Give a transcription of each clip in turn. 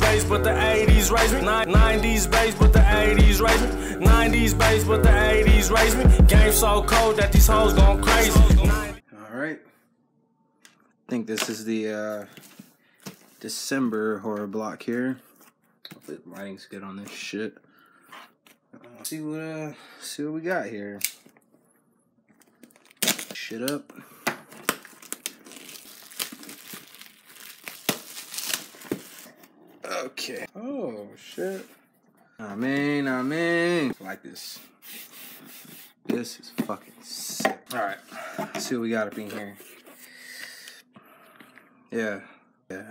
bass, but the 80s raised me. 90s bass, but the 80s raised me. 90s bass, but the 80s raised me. Game so cold that these hoes going crazy. All right. I think this is the uh, December horror block here. Hopefully the lighting's good on this shit. Uh, see what uh, see what we got here. Shit up. Okay. Oh shit. I mean, I mean, like this. This is fucking sick. All right, Let's see what we got up in here. Yeah, yeah.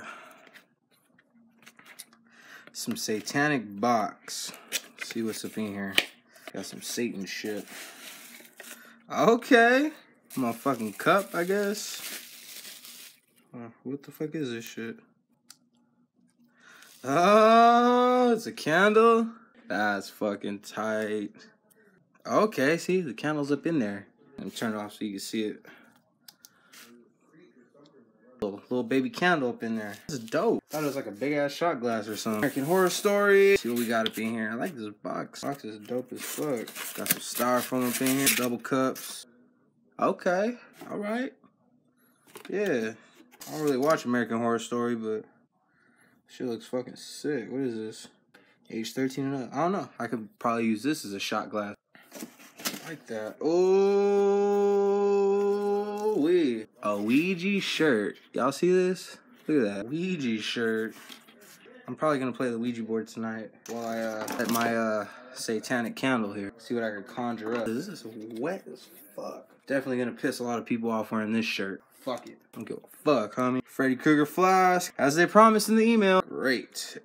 Some satanic box. Let's see what's up in here. Got some Satan shit. Okay, motherfucking cup, I guess. Uh, what the fuck is this shit? Oh, it's a candle. That's fucking tight. Okay, see, the candle's up in there. Let me turn it off so you can see it. Little, little baby candle up in there. This is dope. Thought it was like a big ass shot glass or something. American Horror Story. See what we got up in here. I like this box. Box is dope as fuck. Got some styrofoam up in here. Double cups. Okay. Alright. Yeah. I don't really watch American Horror Story, but shit looks fucking sick. What is this? Age 13 and up. I don't know. I could probably use this as a shot glass. Like that. Oh, wait. A Ouija shirt. Y'all see this? Look at that. Ouija shirt. I'm probably gonna play the Ouija board tonight while I uh, light my uh, satanic candle here. See what I can conjure up. This is wet as fuck. Definitely gonna piss a lot of people off wearing this shirt. Fuck it. Don't give a fuck, homie. Freddy Krueger flask, as they promised in the email. Great.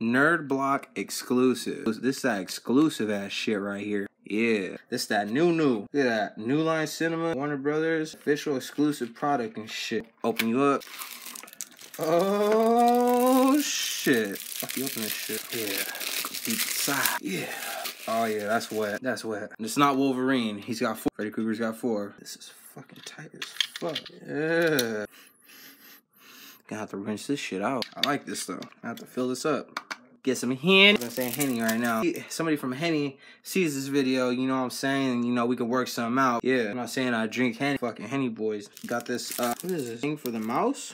Nerd Block exclusive. This is that exclusive ass shit right here. Yeah, this that new new. Look at that. New Line Cinema, Warner Brothers, official exclusive product and shit. Open you up. Oh shit. Fuck you open this shit. Yeah. Deep inside. Yeah. Oh yeah, that's wet. That's wet. And it's not Wolverine. He's got four. Freddy Krueger's got four. This is fucking tight as fuck. Yeah. Gonna have to rinse this shit out. I like this though. I have to fill this up. Get some Henny. I'm gonna say Henny right now. Somebody from Henny sees this video, you know what I'm saying? You know, we can work something out. Yeah, I'm not saying I drink Henny. Fucking Henny boys. Got this, uh, what is this thing for the mouse?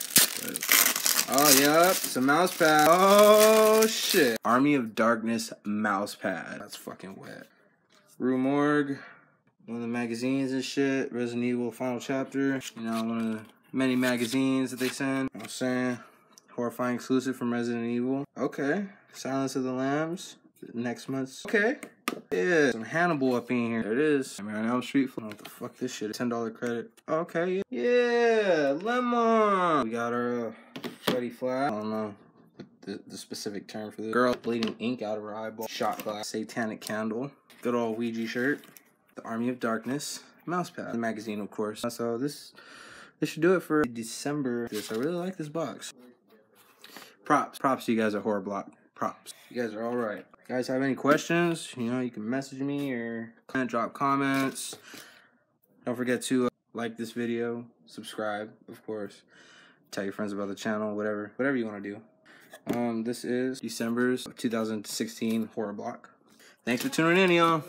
Oh, yep, it's a mouse pad. Oh, shit. Army of Darkness mouse pad. That's fucking wet. Rue Morgue. One of the magazines and shit. Resident Evil Final Chapter. You know, one of the many magazines that they send. I'm saying? Horrifying exclusive from Resident Evil. Okay. Silence of the Lambs. Next month's. Okay. Yeah. Some Hannibal up in here. There it is. I'm on Elm Street. What the fuck this shit? $10 credit. Okay. Yeah. Lemon. We got our uh, Freddy Flat. I don't know the, the specific term for this. Girl bleeding ink out of her eyeball. Shot glass. Satanic candle. Good old Ouija shirt. The Army of Darkness. Mouse pad. The magazine, of course. So this this should do it for December. This I really like this box. Props. Props to you guys at Horror Block. Props. You guys are all right. You guys have any questions, you know, you can message me or comment, drop comments. Don't forget to uh, like this video, subscribe, of course. Tell your friends about the channel, whatever, whatever you want to do. Um, this is December's 2016 Horror Block. Thanks for tuning in, y'all.